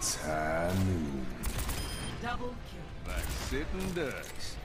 It's high noon. Double kill. Like sitting ducks.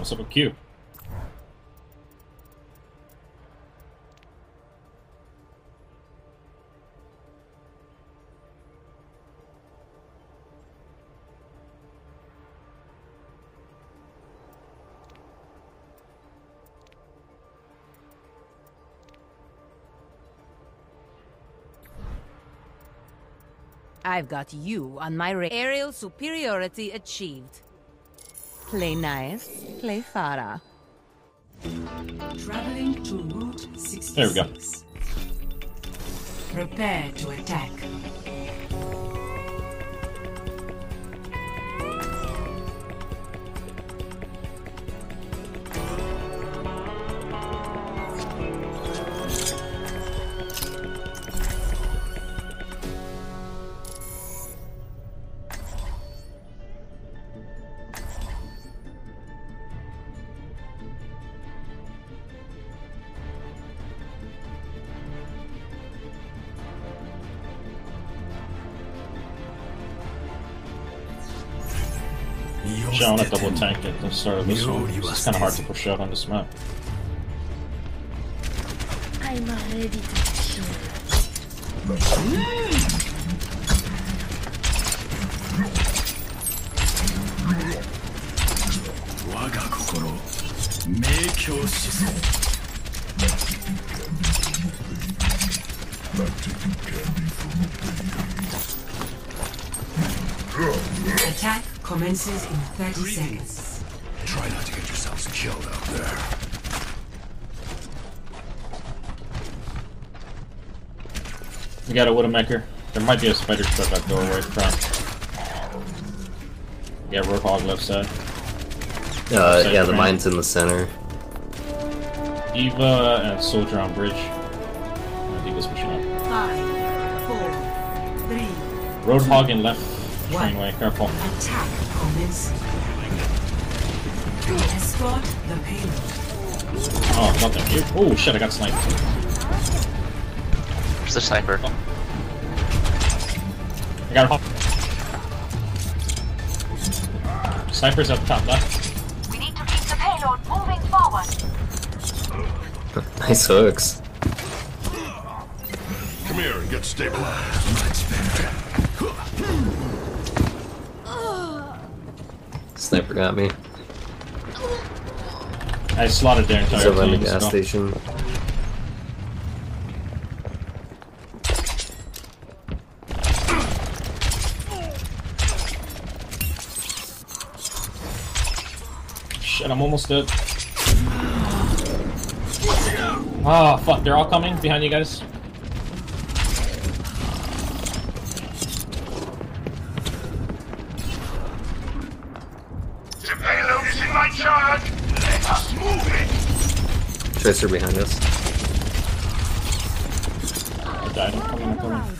What's up with Q? I've got you on my aerial superiority achieved. Play nice, play Pharah. Traveling to Route 66. There we go. Prepare to attack. Jonah double tanked at the start of this one. It's kind of hard to push out on this map. I'm ready to shoot. Attack commences in 30 seconds. Try not to get yourselves killed out there. We got a Widowmaker. There might be a spider stuck at right front. Yeah, Roadhog left side. Uh, Side yeah, the front. mine's in the center. Eva and Soldier on bridge. I think this pushing up. Five, four, three. Roadhog and left trainway. Careful. Attack commencing. Escort the payload. Oh, nothing here. Oh shit! I got sniped. Where's the sniper? Oh. I got a oh. Sniper's up top left. We need to keep the payload moving forward. nice hooks. Come here and get stabilized. Sniper got me. I slotted their entire He's over in the gas so- station. Shit, I'm almost dead. Oh, fuck, they're all coming behind you guys. Payload my charge. Let us move it. Tracer behind us. I died, I'm coming, I'm coming.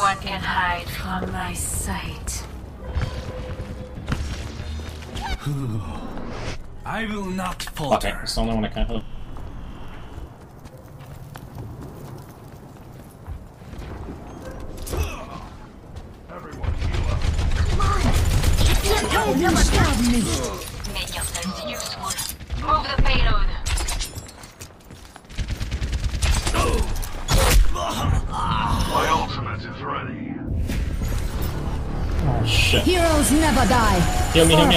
one can hide from my sight. I will not Fuck it, falter. it's the only one I can't hit. Everyone heal up. Make yourselves useful. Move the payload. My ultimate is ready. Oh shit. Heroes never die. Heal me, heal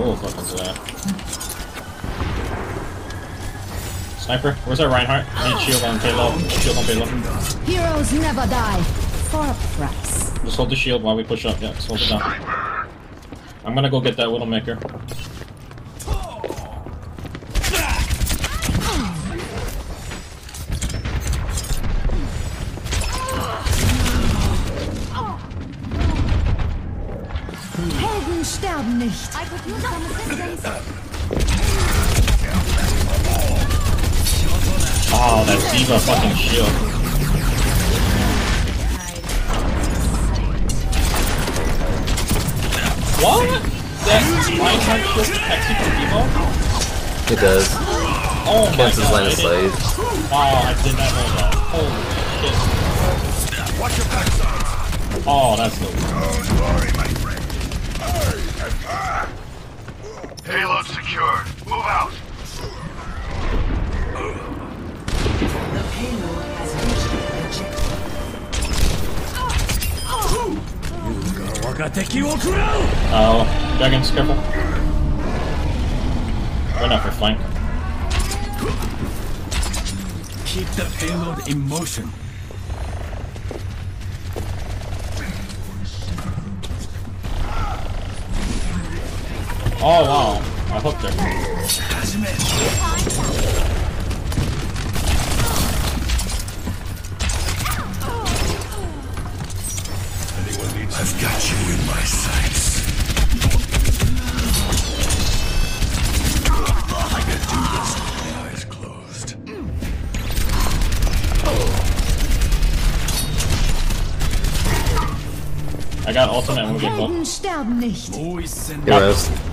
Oh, fuck was that? Sniper, where's our Reinhardt? I need shield on payload. Shield on payload. Heroes never die. For a price. Just hold the shield while we push up. Yeah, just hold it down. I'm gonna go get that Widowmaker. Oh, that D.Va fucking shield. What? That Reinhardt shield protects you from D.Va? It does. Oh my Cancels god. line I of didn't- sight. Wow, I did not know that. Holy shit. Watch your backside. Oh, that's the Don't worry, my friend. Payload secured. Payload has reached the objective. Wakateki wo kurau. Oh, dragons, careful. Run up for flank. Keep the payload in motion. Oh wow, I hooked her. I got ultimate when we get both. Helden sterben nicht. Always send Heroes. Enemy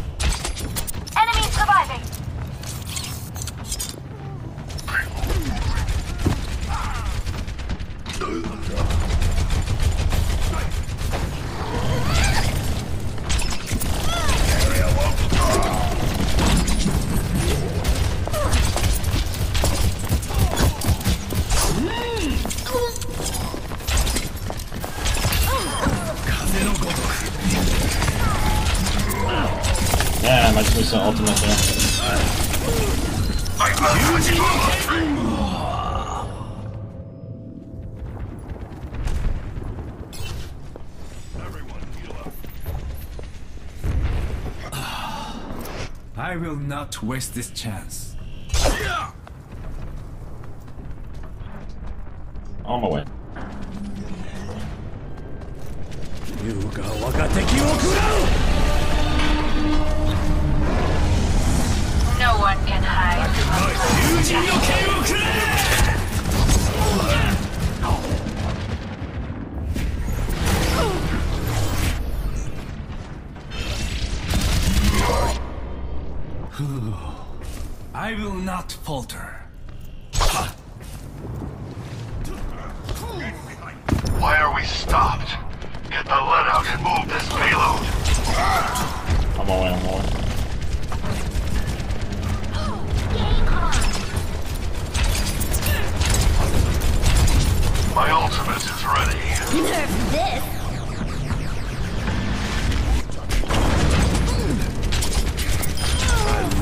not waste this chance. I will not falter. Why are we stopped? Get the lead out and move this payload. On my way, on my way. My ultimate is ready.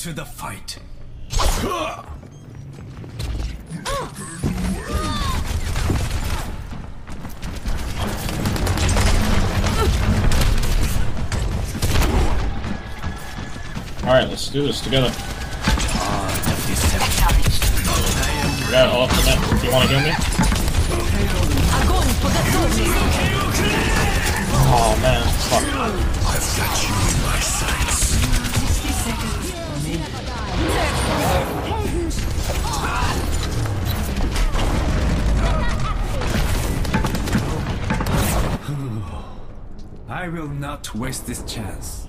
to the fight. Alright, let's do this together. We got ultimate. Do you wanna heal me? Oh man, fuck. I've got you in my sights. I will not waste this chance.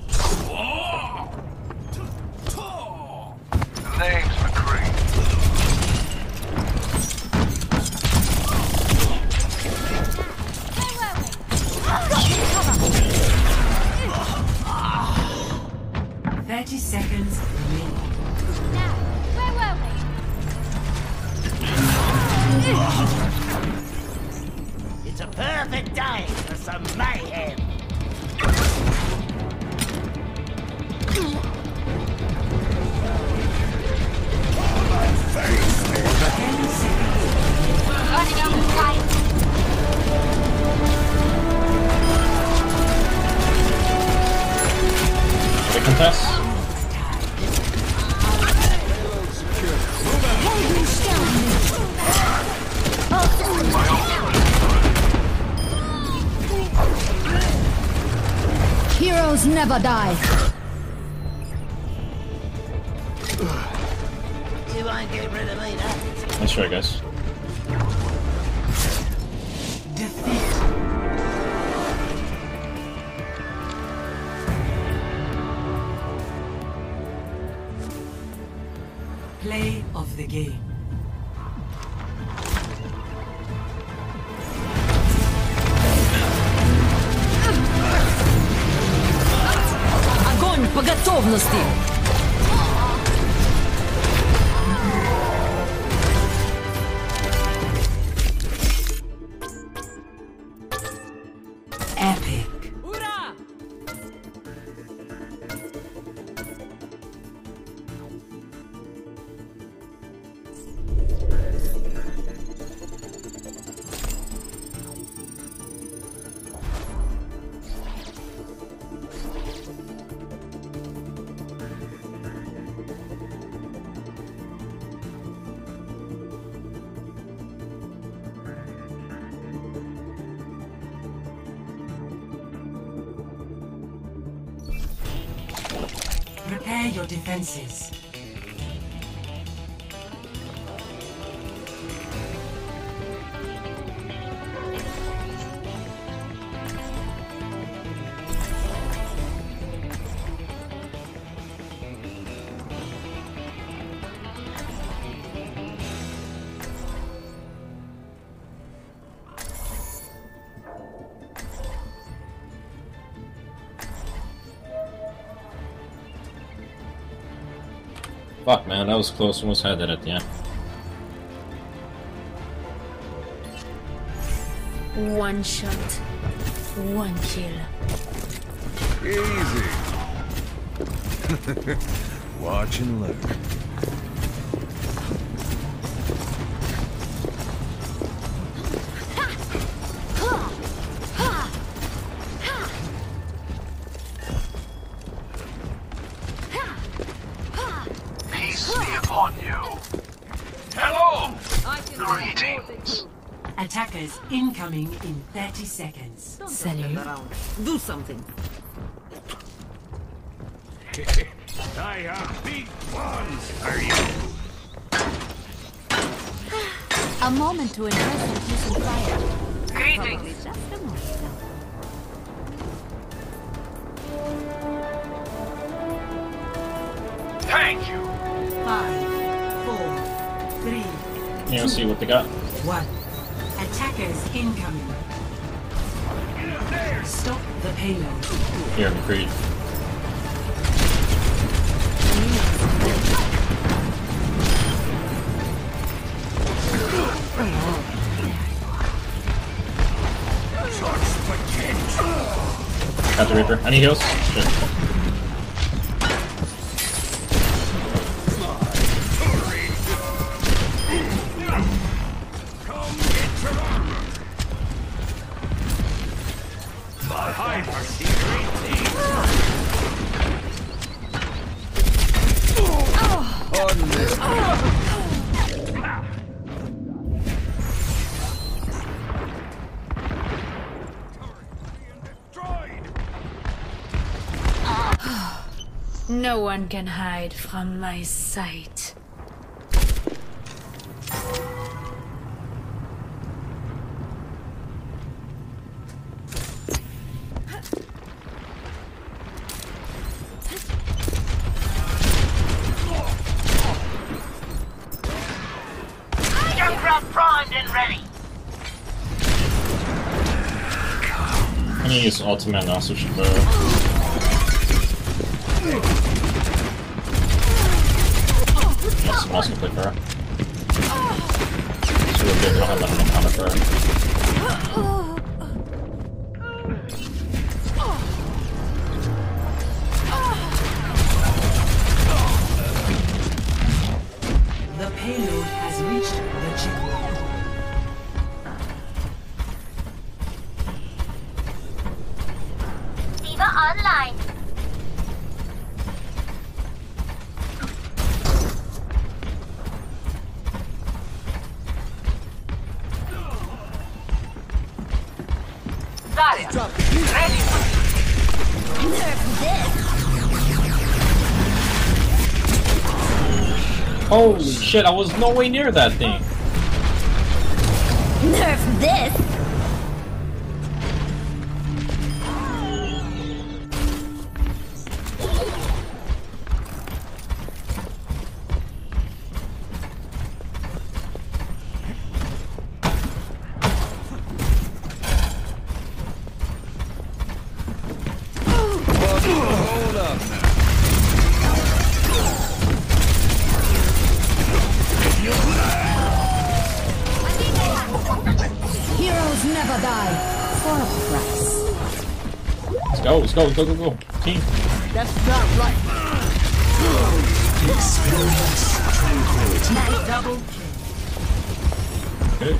Never die. You won't get rid of me, that. Nice try, guys. Defeat. Play of the game. По Fuck, man, that was close. Almost had that at the end. One shot. One kill. Easy. Watch and learn. Incoming in 30 seconds. Salut. Do something. I have big plans for you. A moment to impress and peace and quiet. Greetings. Just a moment. Thank you. Five, four, three, You know, see what they got. one. Attackers incoming. Stop the payload. Here, McCreed. Got the Reaper. Any heals? Shit. No one can hide from my sight. Ultimate also should Holy shit, I was no way near that thing. Nerf this! Let's go, let's go, let's go, go, go. Team. Double Good.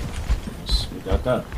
Yes, we got that.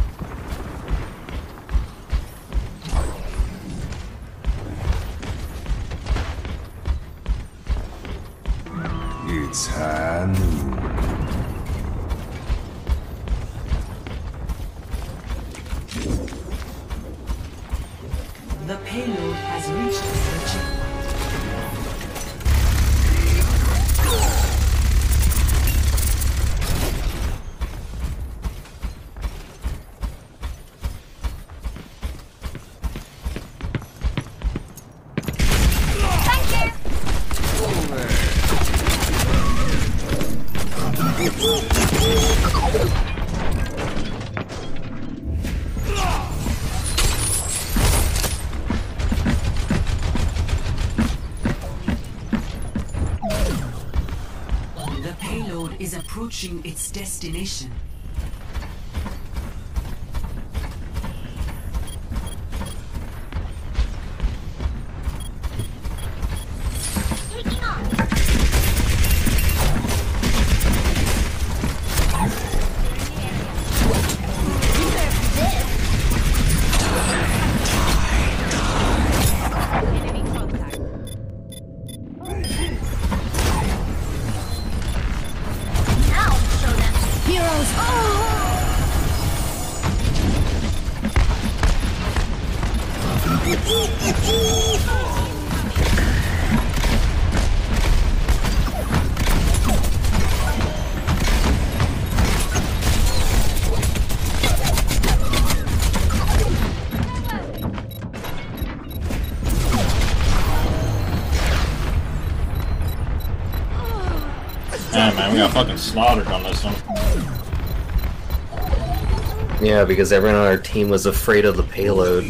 Its destination. Got fucking slaughtered on this one. Yeah, because everyone on our team was afraid of the payload.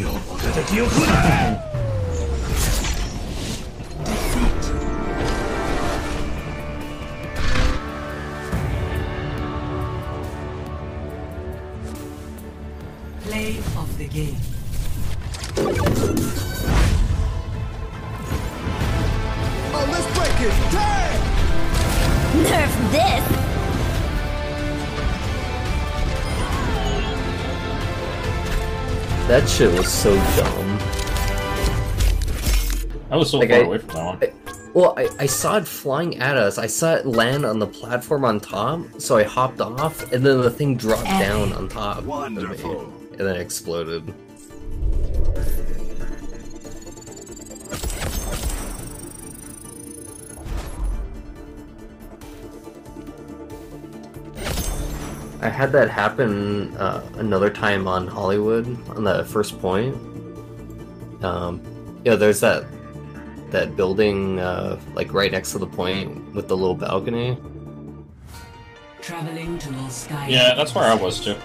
Nerf this! That shit was so dumb. I was so Like, far I- away from that one. Well, I, I saw it flying at us. I saw it land on the platform on top, so I hopped off, and then the thing dropped down eh. on top. of me, Wonderful. and then exploded. I had that happen uh, another time on Hollywood on the first point. Um, yeah, there's that that building uh, like right next to the point with the little balcony. Traveling to All Sky. Yeah, that's where I was too.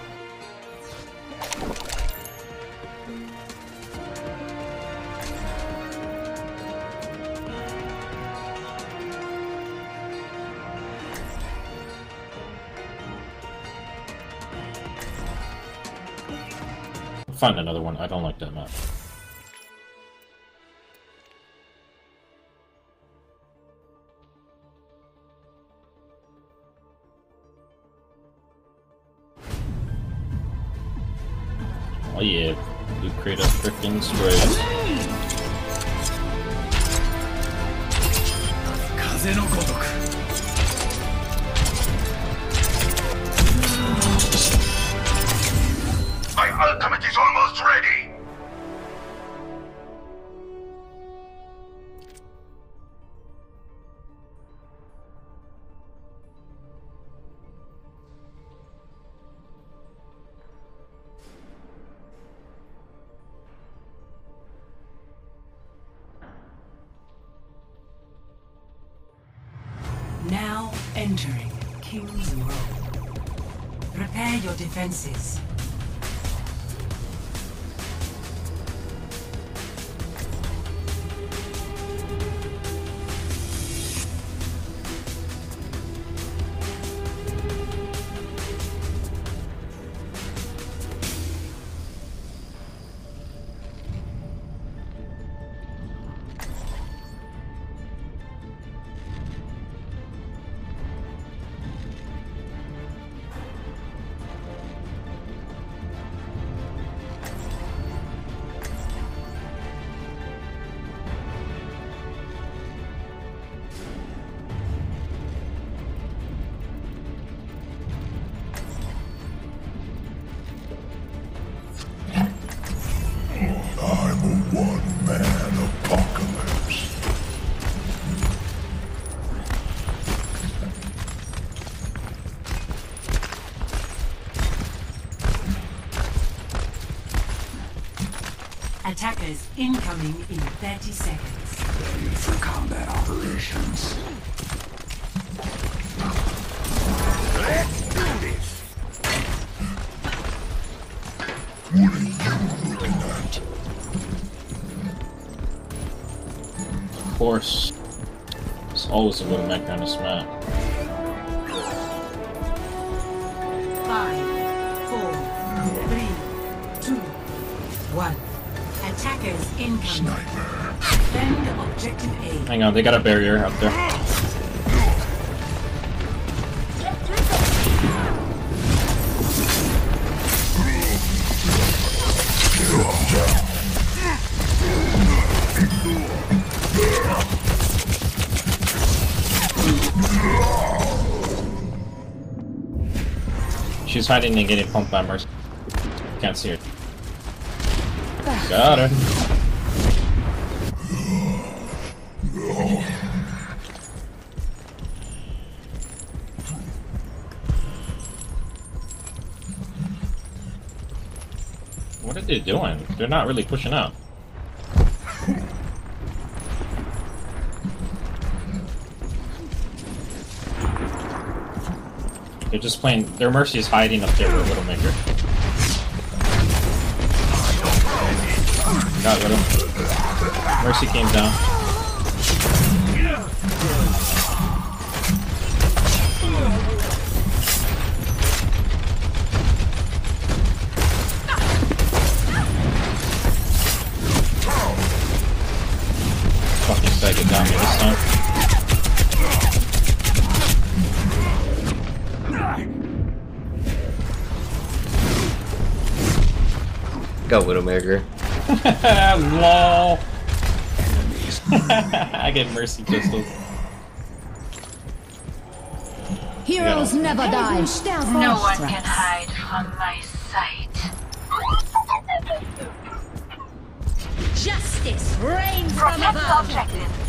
Find another one. I don't like that map. Oh yeah, Loot Crate up freaking straight. Entering King's Row. Prepare your defenses. Incoming in 30 seconds. Ready for combat operations. Let's do this. What are you looking at? Of course. It's always a good mech on this map. Hang on, they got a barrier up there. She's hiding and getting pumped by Mercy. Can't see her. Got her. They doing? They're not really pushing out. They're just playing. Their Mercy is hiding up there with Widowmaker. Got rid of Mercy came down. Fucking faggot got this time. Got Widowmaker. Lol. I get mercy pistols. Heroes never die. No one can hide from my sight. Justice reigns from above.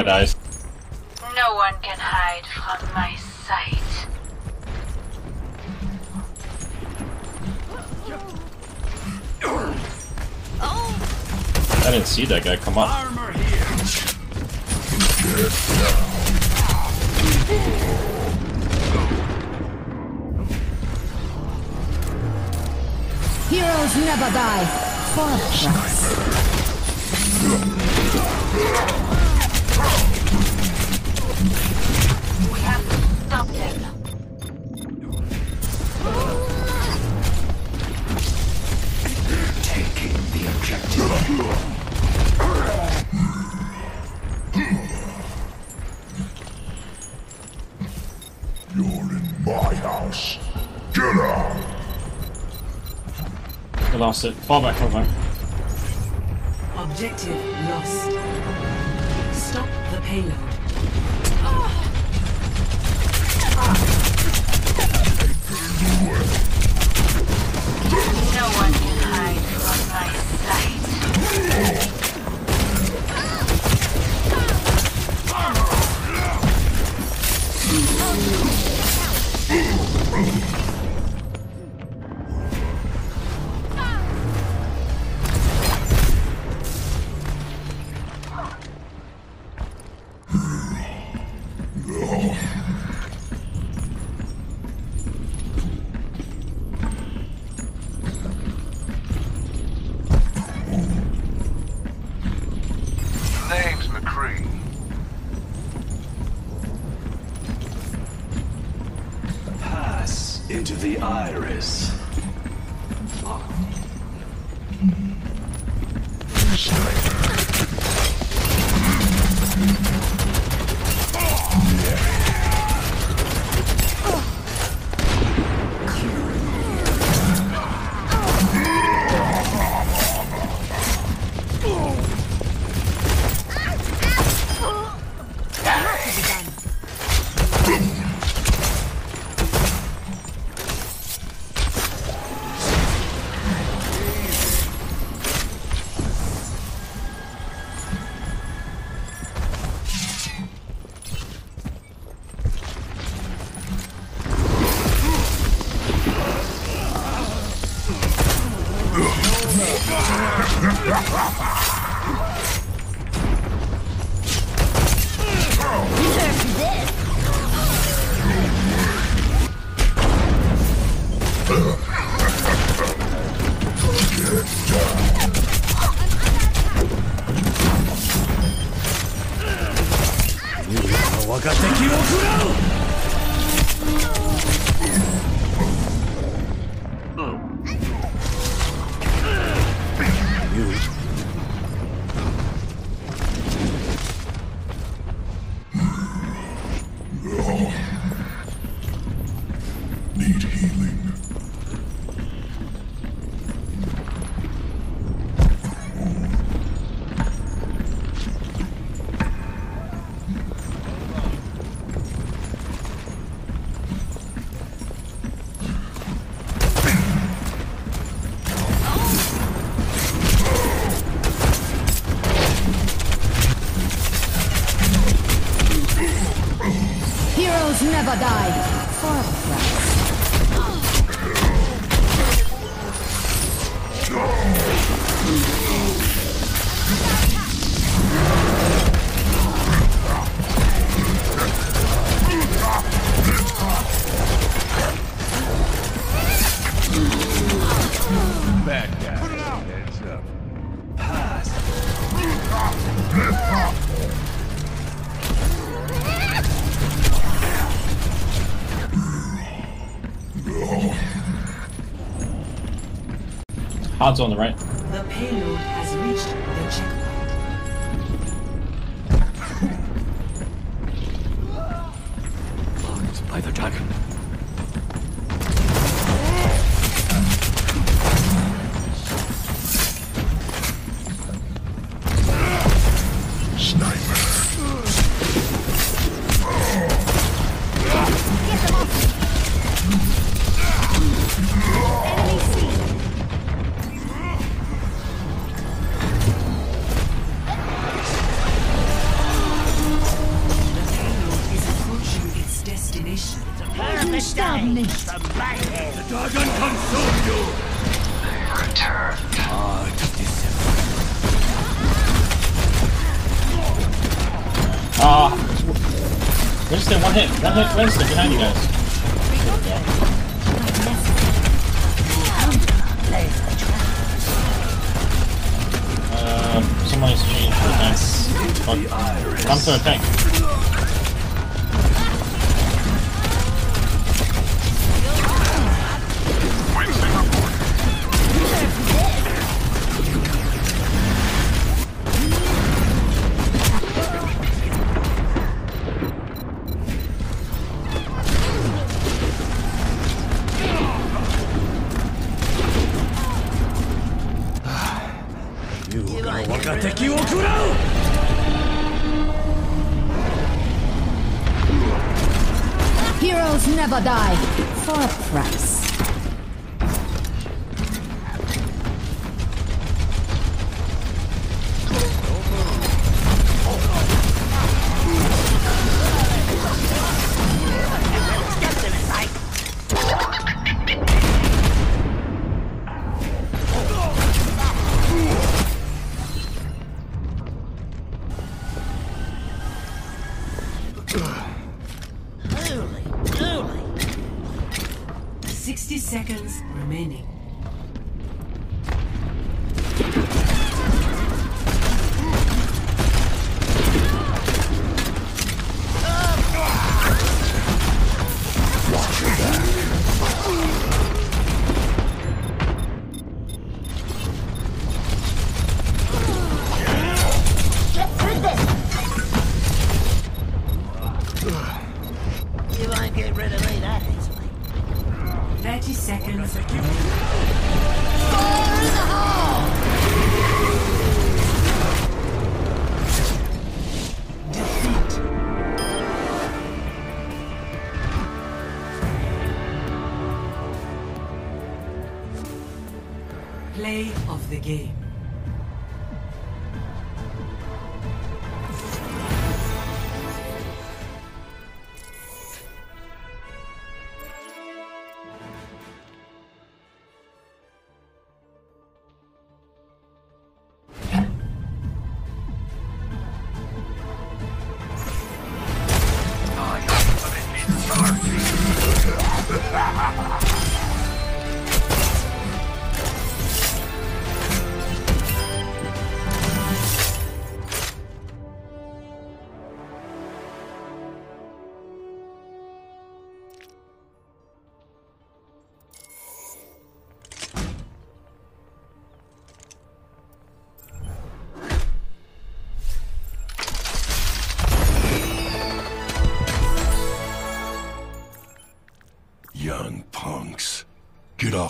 Got eyes. No one can hide from my sight. I didn't see that guy come up. Armor here. Heroes never die. Fortress. We Lost it. Fall back, back. Objective lost. Stop the payload. on the right.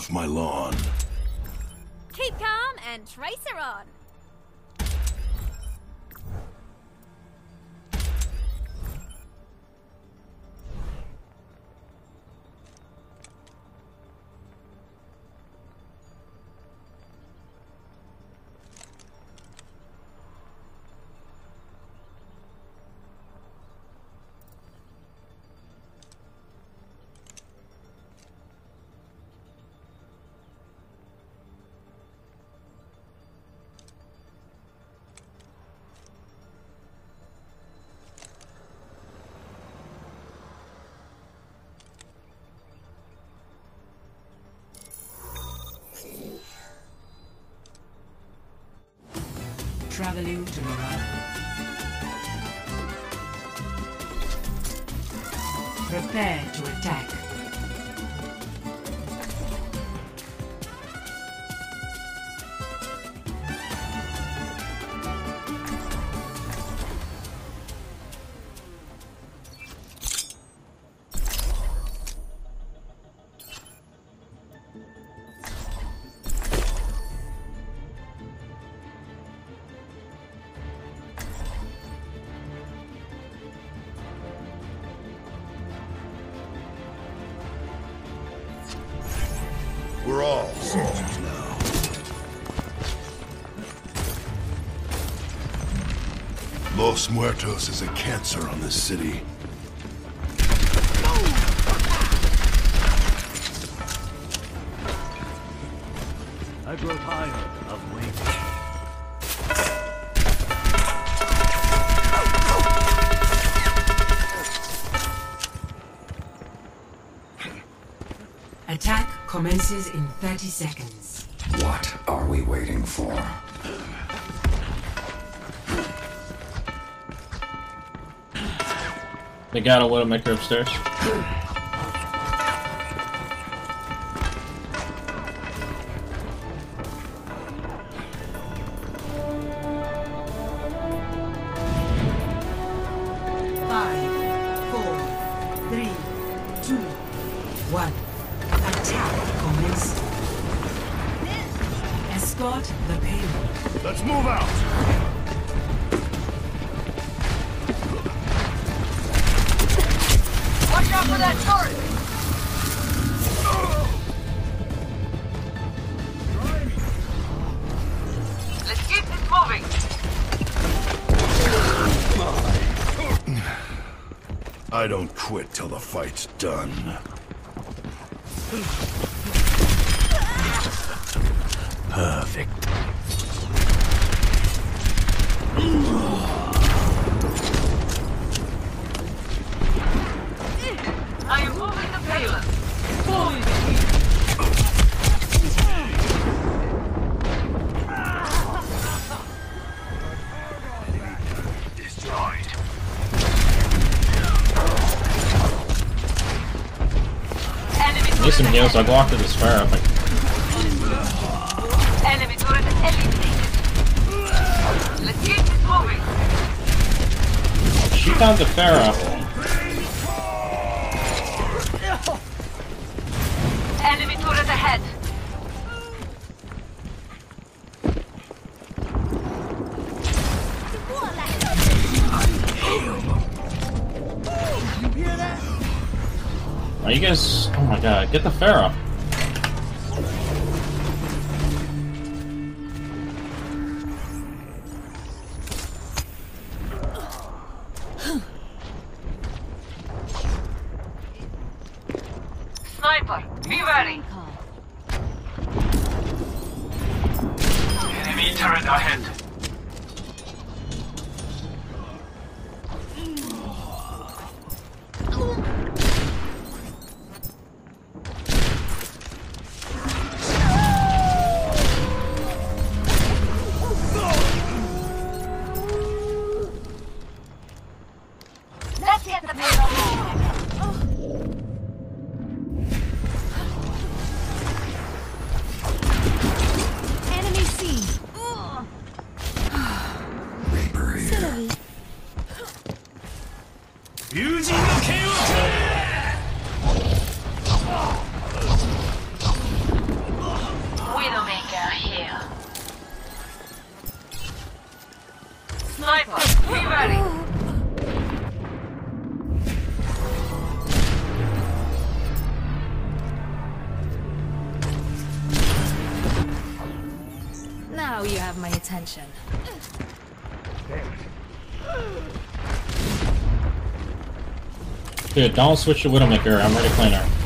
off my lawn. Keep calm and tracer on. Traveling to. Prepare to attack. Los Muertos is a cancer on this city. I grow tired of waiting. Attack commences in 30 seconds. They got a Widowmaker upstairs. Need some turret heals, I'll go after this fire up. Like, ahead. Enemy turret eliminated. Let's keep this moving. shoot down the Pharah. Are you guys? Oh my god, get the Pharah. Attention. Dude, don't switch to Widowmaker. I'm ready to clean her.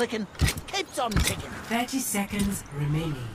licking keeps on ticking. 30 seconds remaining.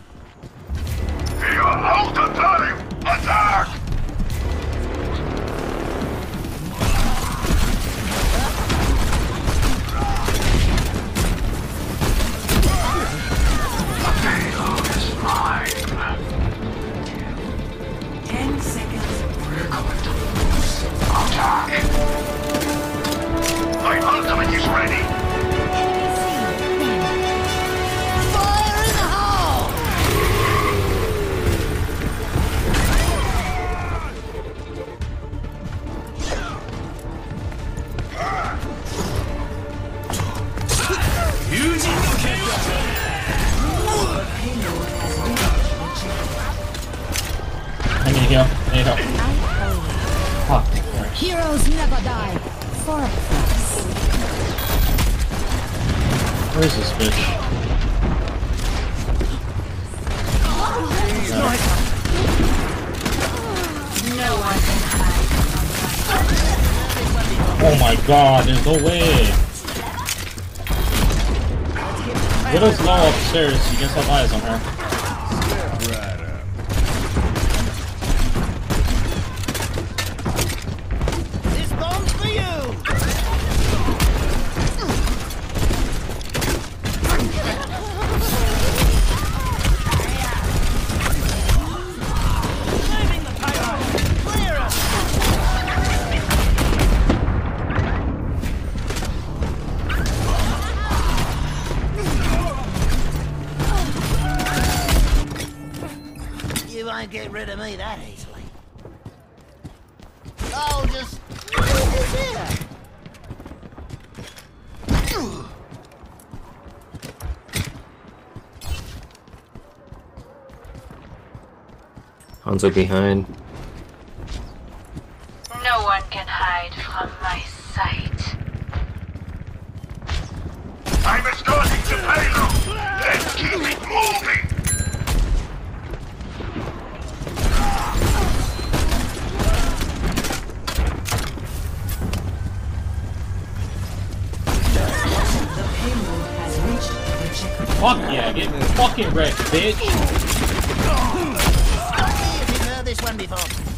No way. won't get rid of me that easily. I'll just... Hanzo behind. fucking wrecked, bitch.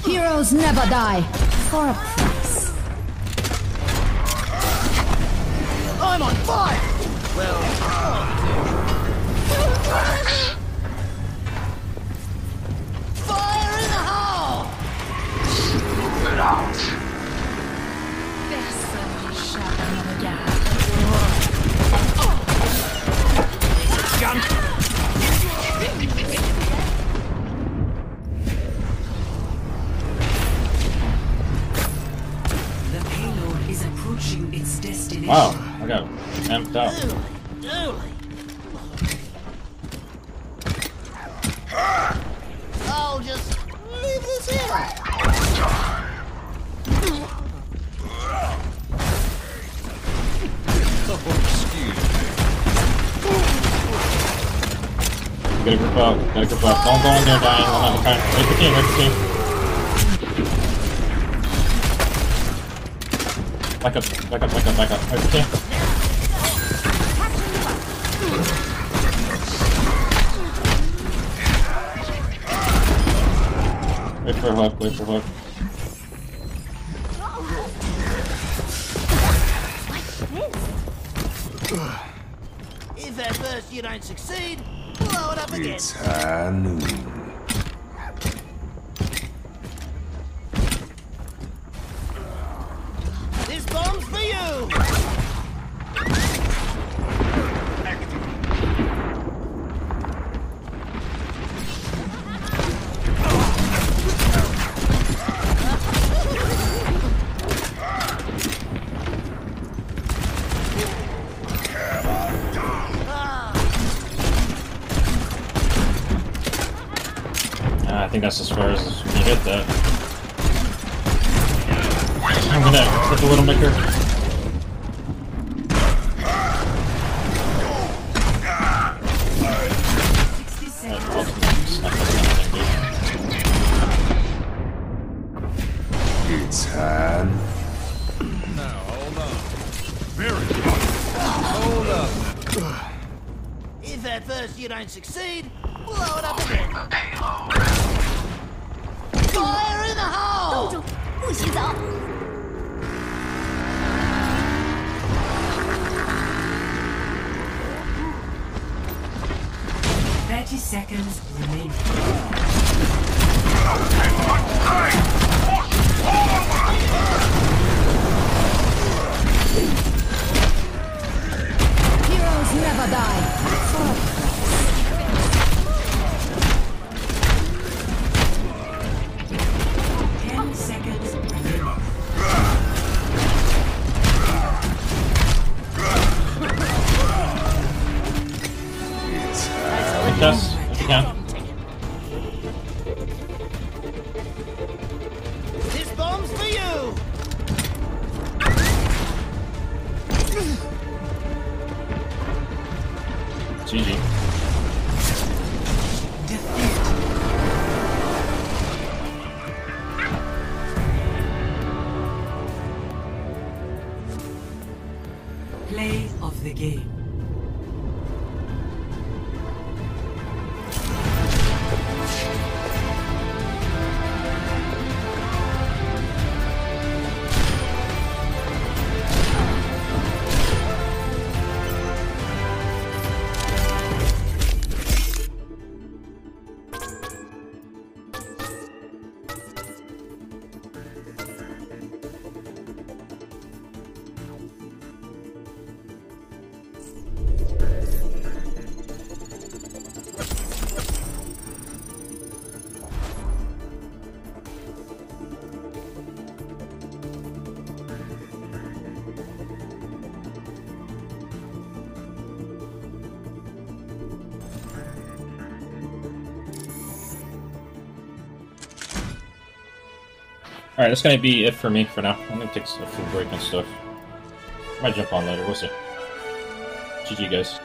Heroes never die. For a Gotta group up. Gotta group up. Don't go in there, Dying. I'm not trying. Make the team. Make the team. Back up. Back up. Back up. Back up. Make the team. Wait for hook. Wait for hook. If at first you don't succeed, up again. It's high noon. As far as can hit that. I'm gonna hit the little maker. Seconds remaining. Alright, that's gonna be it for me for now. I'm gonna take a food break and stuff. Might jump on later, we'll see. GG, guys.